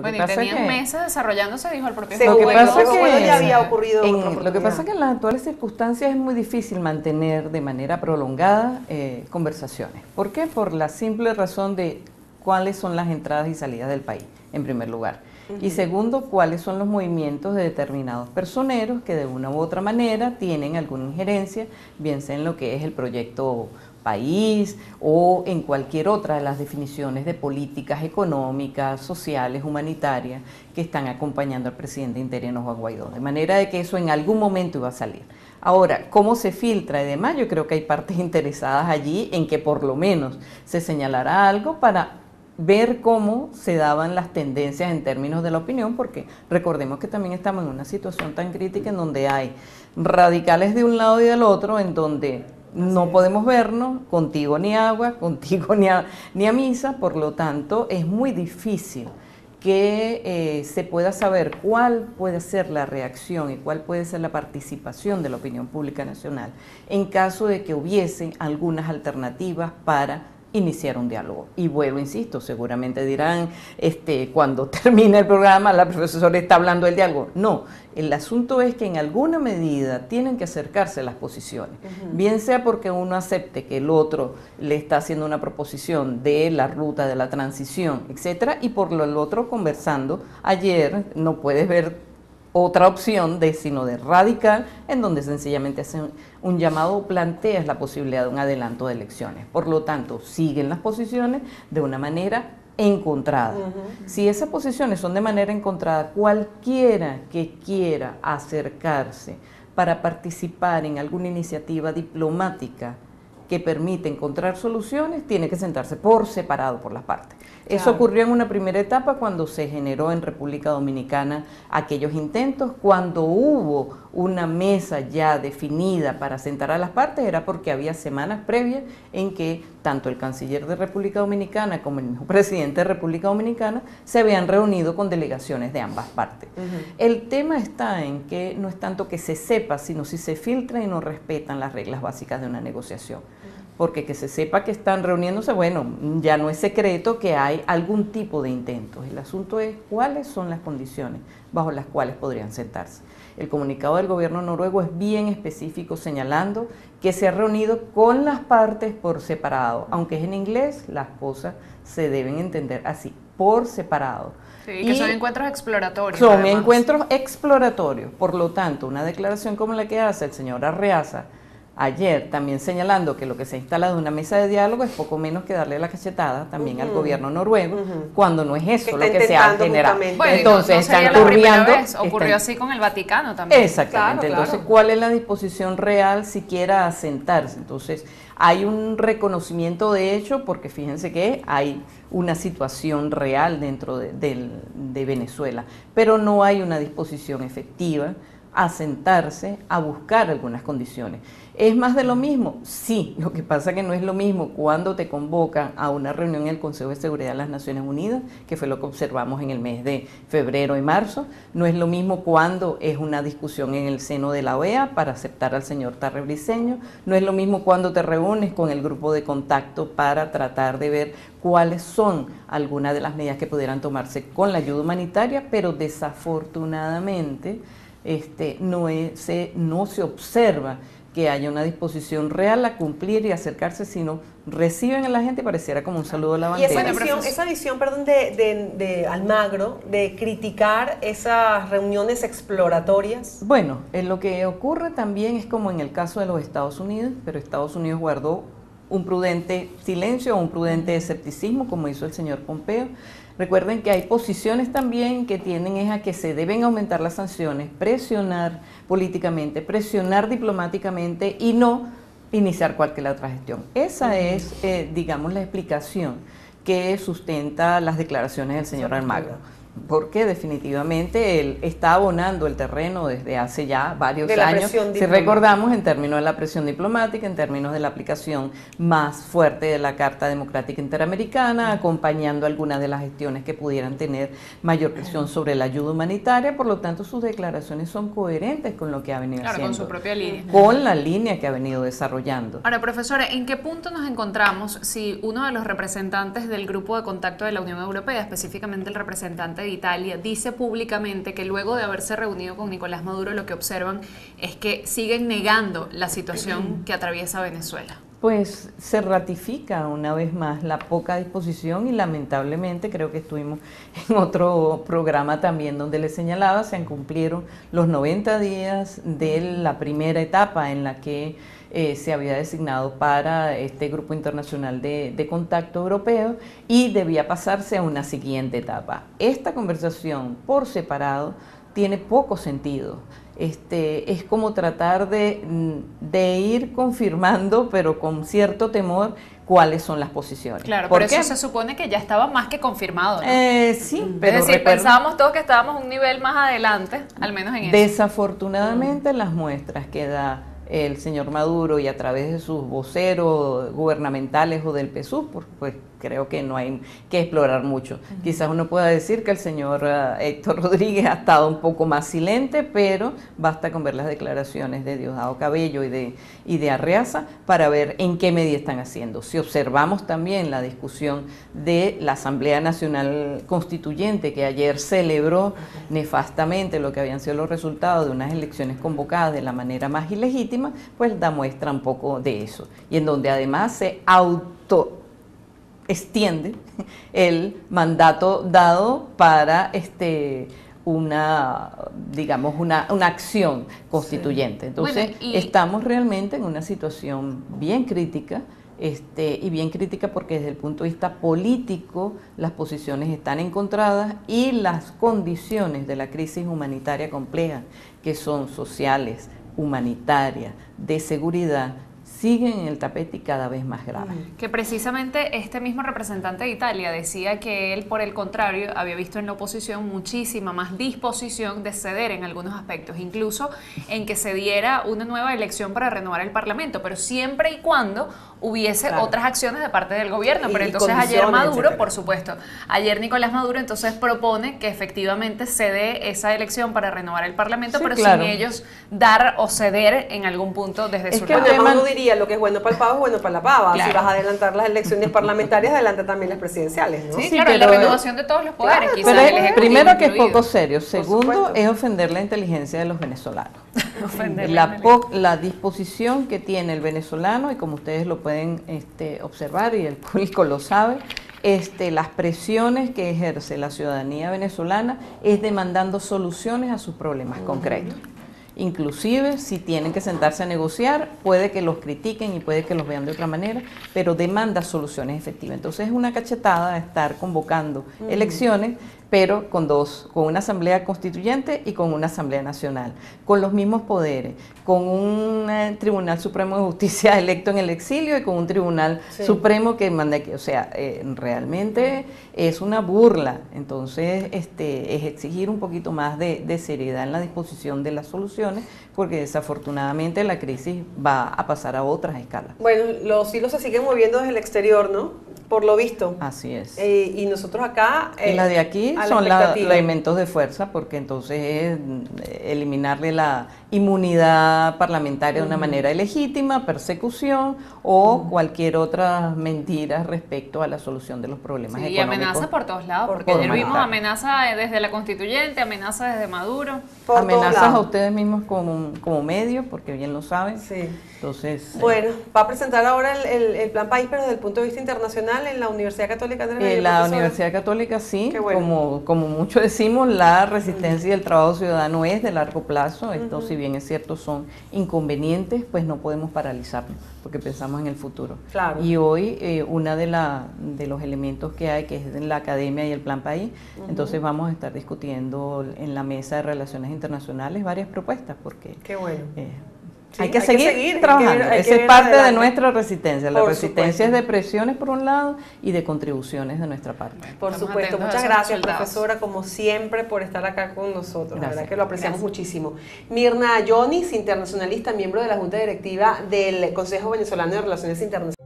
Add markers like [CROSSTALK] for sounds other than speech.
Bueno, y tenían meses desarrollándose, dijo el propio Lo que pasa que ya había ocurrido Lo que pasa es que en las actuales circunstancias es muy difícil mantener de manera prolongada eh, conversaciones. ¿Por qué? Por la simple razón de cuáles son las entradas y salidas del país, en primer lugar. Y segundo, cuáles son los movimientos de determinados personeros que de una u otra manera tienen alguna injerencia, bien sea en lo que es el proyecto país o en cualquier otra de las definiciones de políticas económicas, sociales, humanitarias que están acompañando al presidente interino Juan Guaidó. De manera de que eso en algún momento iba a salir. Ahora, ¿cómo se filtra y demás? Yo creo que hay partes [LAUGHS] interesadas allí en que por lo menos se señalará algo para ver cómo se daban las tendencias en términos de la opinión, porque recordemos que también estamos en una situación tan crítica en donde hay radicales de un lado y del otro, en donde no podemos vernos, contigo ni agua, [LAUGHS] contigo ni a, ni a misa, por lo tanto es muy difícil que eh, se pueda saber cuál puede ser la reacción y cuál puede ser la participación de la opinión pública nacional en caso de que hubiese algunas alternativas para iniciar un diálogo. Y vuelvo, insisto, seguramente dirán, este, cuando [LAUGHS] termine el programa, la profesora está hablando del diálogo. No, el asunto es que en alguna medida tienen que acercarse las posiciones, bien sea porque uno acepte que el otro le está haciendo una proposición de la ruta de la transición, etcétera, y por lo el otro conversando ayer no puedes ver otra opción de sino de radical, en donde sencillamente hacen un llamado o planteas la posibilidad de un adelanto de elecciones. Por lo tanto, siguen las posiciones de una manera encontrada. Si esas posiciones son de manera encontrada, cualquiera que quiera acercarse para participar en alguna iniciativa diplomática que permite encontrar soluciones, tiene que sentarse por separado por las partes. Eso ocurrió en una primera etapa cuando se generó en República Dominicana aquellos intentos, cuando hubo una mesa ya definida para sentar a las partes, era porque había semanas previas en que tanto el canciller de República Dominicana como el mismo [LAUGHS] presidente de República Dominicana se habían reunido con delegaciones de ambas partes. El tema está en que no es tanto que se sepa, sino si se filtra y no respetan las reglas básicas de una negociación porque que se sepa que están reuniéndose, bueno, ya no es secreto que hay algún tipo de intentos. El asunto es cuáles son las condiciones bajo las cuales podrían sentarse. El comunicado del gobierno noruego es bien específico señalando que se ha reunido con las partes por separado. Aunque es en inglés, las cosas se deben entender así, por separado. Sí, y que son encuentros exploratorios. Son encuentros exploratorios. Por lo tanto, una declaración como la que hace el señor Arreaza, ayer también señalando que lo que se ha instalado en una mesa de diálogo es poco menos que darle la cachetada también al gobierno noruego, cuando no es eso lo que se ha generado. entonces están turbiando. Ocurrió así con el Vaticano también. Exactamente. entonces, ¿cuál es la disposición real siquiera a sentarse? Entonces, hay un reconocimiento de hecho, porque fíjense que hay una situación real dentro de, de Venezuela, pero no hay una disposición efectiva a sentarse a buscar algunas condiciones. ¿Es más de lo mismo? Sí, lo que pasa que no es lo mismo cuando te convocan a una reunión en el Consejo de Seguridad de las Naciones Unidas, que fue lo que observamos en el mes de febrero y marzo, no es lo mismo cuando es una discusión en el seno de la OEA para aceptar al señor Tarrebriceño, no es lo mismo cuando te reúnes con el grupo de contacto para tratar de ver cuáles son algunas de las medidas que pudieran tomarse con la ayuda humanitaria, pero desafortunadamente este, no, se, no se observa que haya una disposición real a cumplir y acercarse, sino reciben a la gente y pareciera como un saludo a la bandera. Y esa visión, esa visión perdón, de, de, Almagro, de criticar esas reuniones exploratorias. Bueno, en lo que ocurre también es como en el caso de los Estados Unidos, pero Estados Unidos guardó un prudente silencio o un prudente escepticismo, como hizo el señor Pompeo. Recuerden que hay posiciones también que tienden es a que se deben aumentar las sanciones, presionar políticamente, presionar diplomáticamente y no iniciar cualquier otra gestión. Esa es, eh, digamos, la explicación que sustenta las declaraciones del señor Almagro porque definitivamente él está abonando el terreno desde hace ya varios años, si recordamos, en términos de la presión diplomática, en términos de la aplicación más fuerte de la Carta Democrática Interamericana, acompañando algunas de las gestiones que pudieran tener mayor presión sobre la ayuda humanitaria, por lo tanto sus declaraciones son coherentes con lo que ha venido haciendo. con su propia línea. Con la línea que ha venido desarrollando. Ahora, profesora, ¿en qué punto nos encontramos si uno de los representantes del grupo de contacto de la Unión Europea, específicamente el representante representante Italia, dice públicamente que luego de haberse reunido con Nicolás Maduro lo que observan es que siguen negando la situación que atraviesa Venezuela. Pues se ratifica una vez más la poca disposición y lamentablemente creo que estuvimos [LAUGHS] en otro programa también donde le señalaba, se cumplieron los 90 días de la primera etapa en la que eh, se había designado para este grupo internacional de contacto europeo y debía pasarse a una siguiente etapa. Esta conversación por separado tiene poco sentido este, es como tratar mm, de, ir confirmando, pero con cierto temor, cuáles son las posiciones. Claro, pero eso se supone que ya estaba más que confirmado. ¿no? Eh, sí, pero es decir, pensábamos todos que estábamos un nivel más adelante, al menos en eso. Desafortunadamente las muestras que da el señor Maduro y a través de sus voceros gubernamentales o del PSUV, pues creo que no hay que explorar mucho. Quizás uno pueda decir que el señor eh, Héctor Rodríguez [LAUGHS] ha estado un poco más silente, pero basta con ver las declaraciones de Diosdado Cabello y de, y de Arreaza para ver en qué medida están haciendo. Si observamos también la discusión de la Asamblea Nacional Constituyente que ayer celebró nefastamente lo que habían sido los resultados de unas elecciones convocadas de la manera más ilegítima, pues da muestra un poco de eso. Y en donde además se auto extiende el mandato dado para este una digamos una, acción constituyente. Entonces, estamos realmente en una situación bien crítica. Este, y bien crítica porque desde el punto de vista político las posiciones están encontradas y las condiciones de la crisis humanitaria compleja, que son sociales, humanitarias, de seguridad, siguen en el tapete y cada vez más grave. Que precisamente este mismo representante de Italia decía que él, por el contrario, había visto en la oposición muchísima más disposición de ceder en algunos aspectos, incluso en que se diera una nueva elección para renovar el Parlamento, pero siempre y cuando hubiese otras acciones de parte del gobierno. Pero entonces ayer Maduro, por supuesto, ayer Nicolás Maduro entonces propone que efectivamente se dé esa elección para renovar el Parlamento, pero sin ellos dar o ceder en algún punto desde su lado. Maduro diría lo que es bueno para el pavo es bueno para la pava. Si vas a adelantar las elecciones parlamentarias, adelanta también las presidenciales. ¿no? Sí, claro, la renovación de todos los poderes. pero primero que es poco serio. Segundo, es ofender la inteligencia de los venezolanos. [LAUGHS] la, la disposición que tiene el venezolano, y como ustedes lo pueden este, observar y el [LAUGHS] público lo sabe, este, las presiones que ejerce la ciudadanía venezolana es demandando soluciones a sus problemas concretos. Inclusive si tienen que sentarse a negociar, puede que los critiquen y puede que los vean de otra manera, pero demanda soluciones efectivas. Entonces es una cachetada estar convocando elecciones pero con dos, con una asamblea constituyente y con una asamblea nacional, con los mismos poderes, con un eh, Tribunal Supremo de Justicia [LAUGHS] electo en el exilio y con un Tribunal Supremo que manda que, o sea, eh, realmente es una burla. Entonces, este, es exigir un poquito más de, de seriedad en la disposición de las soluciones, porque desafortunadamente la crisis va a pasar a otras escalas. Bueno, los hilos se siguen moviendo desde el exterior, ¿no? Por lo visto. Así es. Eh, y nosotros acá... y la de aquí son los elementos de fuerza, porque entonces es eliminarle la inmunidad parlamentaria de una manera ilegítima, persecución o cualquier otra mentira respecto a la solución de los problemas económicos. Y amenaza por todos lados, porque ayer vimos amenaza desde la constituyente, amenaza desde Maduro. Amenazas a ustedes mismos como, como medio, porque bien lo saben. Sí. Entonces, eh, bueno, va a presentar ahora el, plan país, pero desde el punto de vista internacional en la Universidad Católica de En la Universidad Católica sí, como, como mucho decimos, la resistencia y el trabajo ciudadano es de largo plazo. Esto, si bien es cierto, son inconvenientes, pues no podemos paralizarnos, porque pensamos en el futuro. Claro. Y hoy, eh, una de, la, de los elementos que hay, que es en la academia y el plan país, entonces vamos a estar discutiendo en la mesa de relaciones internacionales varias propuestas, porque... Qué bueno. Eh, hay, que, seguir trabajando. Esa es parte de nuestra resistencia. La resistencia es de presiones por un lado y de contribuciones de nuestra parte. Por supuesto. Muchas gracias, profesora, como siempre, por estar acá con nosotros. La verdad que lo apreciamos muchísimo. Mirna Jonis, internacionalista, miembro de la Junta Directiva del Consejo Venezolano de Relaciones Internacionales.